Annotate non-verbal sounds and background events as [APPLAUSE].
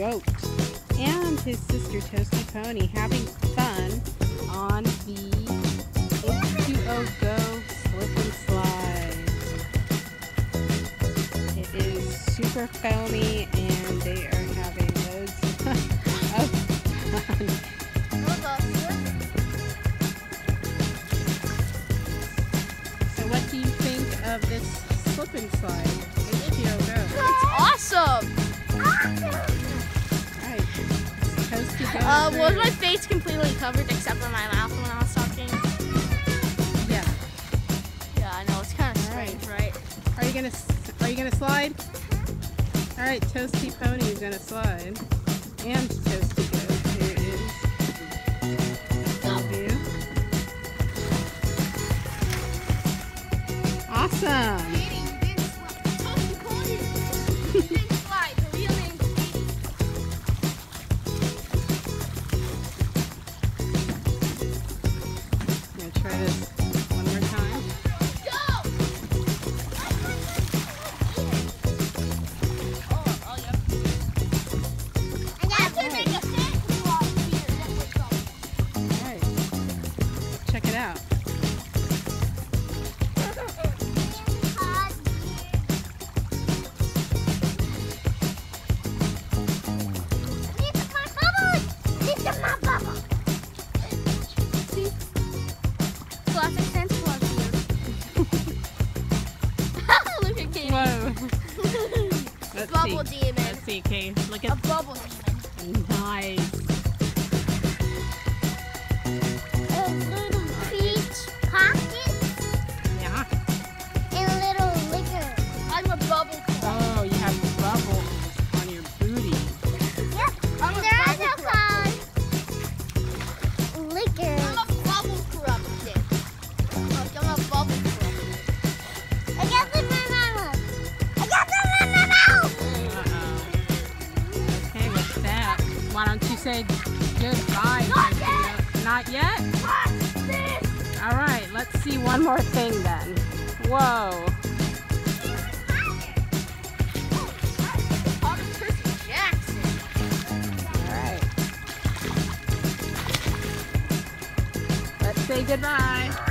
goat and his sister Toasty Pony having fun on the H2O Go slip and slide. It is super foamy and they are having loads [LAUGHS] of fun. So what do you think of this slip and slide? H2O Go. Uh, was my face completely covered except for my mouth when I was talking? Yeah. Yeah, I know it's kind of strange, right? Are you gonna Are you gonna slide? All right, Toasty Pony is gonna slide, and Toasty Goat. Here it is. Full view. Awesome. [LAUGHS] Whoa. [LAUGHS] Let's Bubble see. demon. Let's see, Kay. Look A at bubble demon. Mm-hmm. Say goodbye? Not Goat? Not yet? All right, let's see one more thing then. Whoa. I'm Chris Jackson. All right. Let's say goodbye.